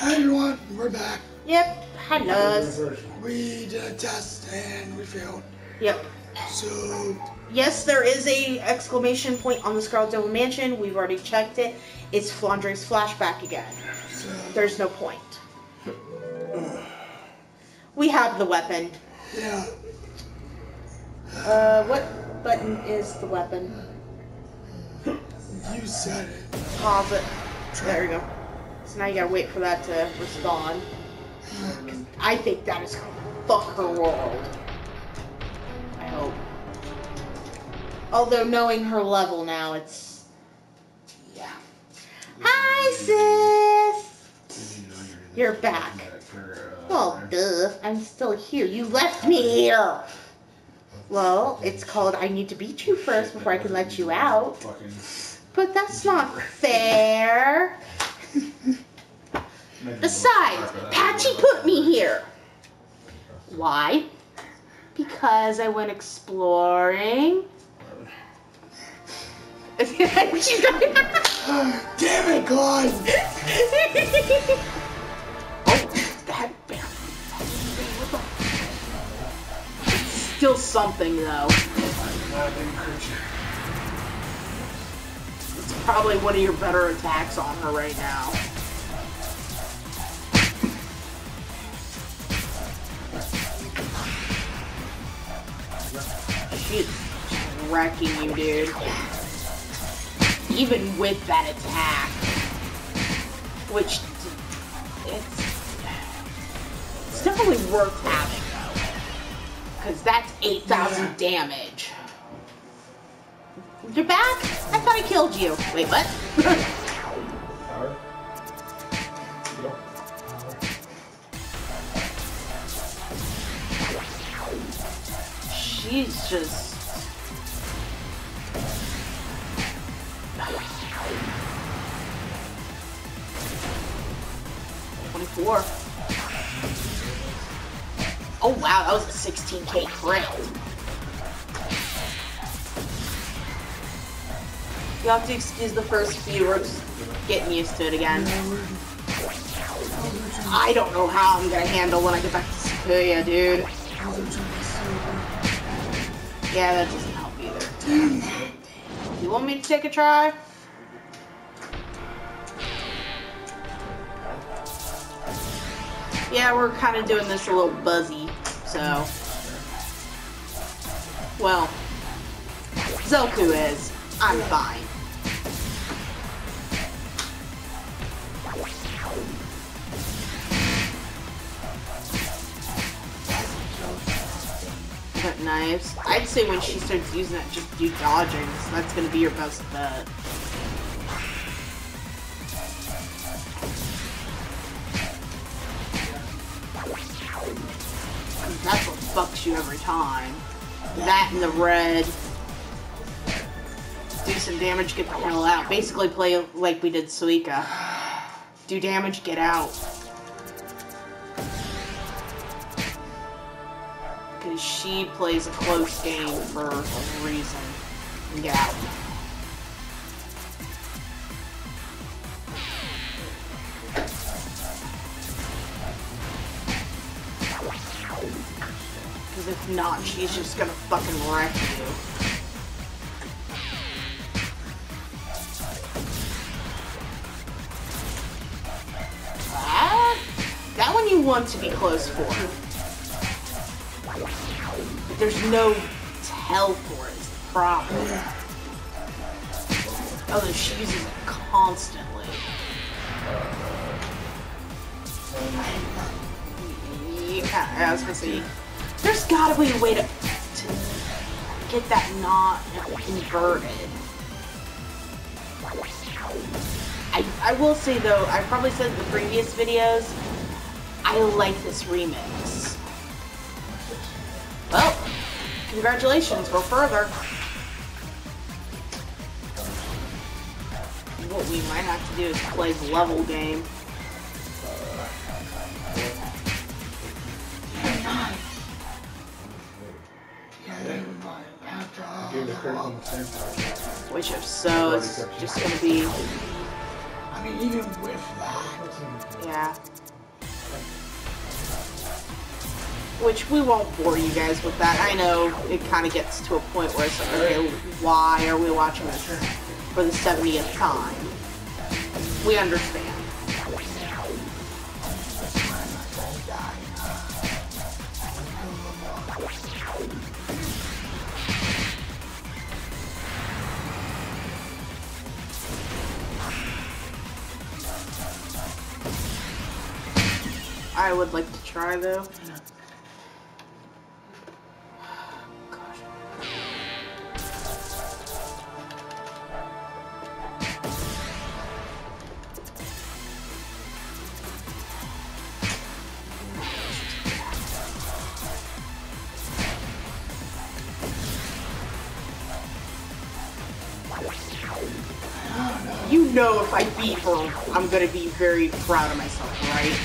Hi everyone, we're back. Yep, hello. We did a test and we failed. Yep. So Yes, there is a exclamation point on the Scarlet Devil Mansion. We've already checked it. It's Flandre's flashback again. so There's no point. We have the weapon. yeah. Uh, what button is the weapon? You said it. Pause it. There you go. So now you gotta wait for that to respond. I think that is gonna fuck her world. I hope. Although knowing her level now, it's yeah. Hi, sis. You're back. Well, duh. I'm still here. You left me here. Well, it's called I need to beat you first before I can let you out. But that's not fair. Besides, Patchy put me here. Why? Because I went exploring. Damn it, God! oh, that bear. It's still something though. Probably one of your better attacks on her right now. She's wrecking you, dude. Even with that attack. Which, it's, it's definitely worth having. Because that's 8,000 damage. You're back? I thought I killed you. Wait, what? She's just. Twenty-four. Oh wow, that was a 16k crit. You have to excuse the first few. We're getting used to it again. I don't know how I'm gonna handle when I get back to Sequoia, dude. Yeah, that doesn't help either. You want me to take a try? Yeah, we're kind of doing this a little buzzy, so. Well, Zoku is. I'm fine. Cut knives. I'd say when she starts using it, just do dodging. So that's gonna be your best bet. That's what fucks you every time. That and the red. Do some damage, get the hell out. Basically play like we did Suika. Do damage, get out. Because she plays a close game for a reason. Get out. Because if not, she's just gonna fucking wreck you. Want to be close for. But there's no tell for it, is the problem. Although she uses it constantly. Yeah, I was gonna say, there's gotta be a way to, to get that not inverted. I, I will say though, I probably said in the previous videos, I like this remix. Well, congratulations, go further. What we might have to do is play the level game. Yeah, they were mine. After all. Give the crit on the same time. Which if so, it's just gonna be, I mean, even with that. yeah. Which we won't bore you guys with that. I know it kind of gets to a point where it's like, okay, why are we watching this for the 70th time? We understand. I would like to try though. You know if I beat her, I'm gonna be very proud of myself, right?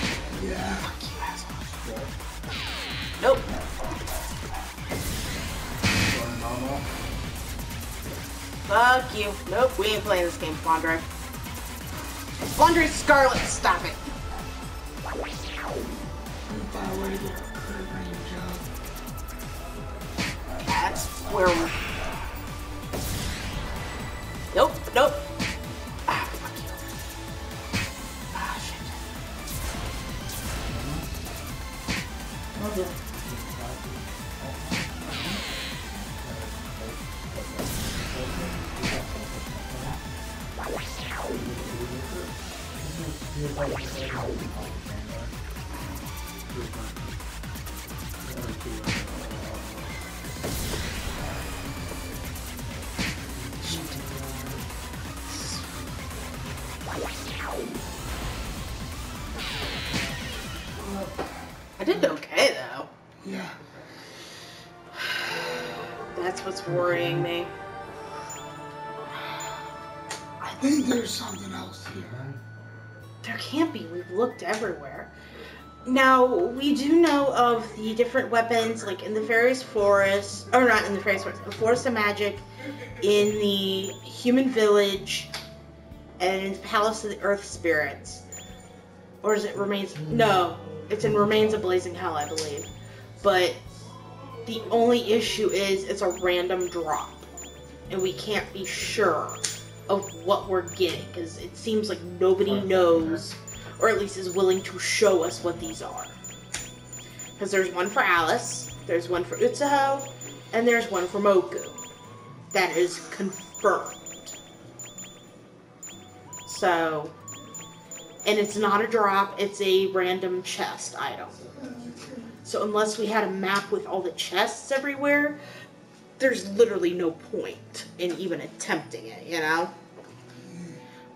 Yeah. Fuck you, asshole. Nope. Fuck you. Nope, we ain't playing this game, Flandre. Flandre Scarlet, stop it. That's where. Nope, nope. I did okay though. Yeah. That's what's worrying me. I think there's something else here. There can't be. We've looked everywhere. Now, we do know of the different weapons, like in the Fairies Forest, or not in the Fairies Forest, the Forest of Magic, in the Human Village, and in the Palace of the Earth Spirits. Or is it Remains? No, it's in Remains of Blazing Hell, I believe. But the only issue is it's a random drop, and we can't be sure of what we're getting because it seems like nobody knows or at least is willing to show us what these are. Because there's one for Alice, there's one for Utsuho, and there's one for Mokou. That is confirmed. So, and it's not a drop, it's a random chest item. So unless we had a map with all the chests everywhere, there's literally no point in even attempting it, you know?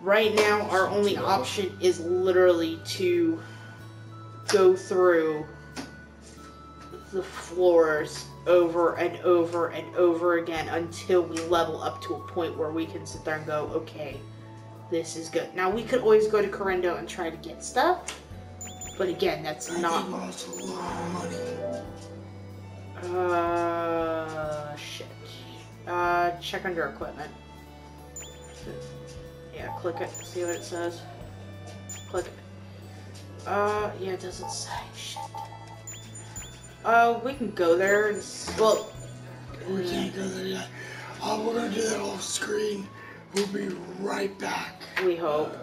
Right now, our only option is literally to go through the floors over and over and over again until we level up to a point where we can sit there and go, okay, this is good. Now, we could always go to Kourindou and try to get stuff, but again, that's I not. think lost a lot of money. Uh. Uh, check under equipment. Yeah, click it, see what it says. Click it. Uh, yeah, it doesn't say. Shit. Uh, we can go there and, s- well, We can't go there yet. Oh, we're gonna do that off screen. We'll be right back. we hope.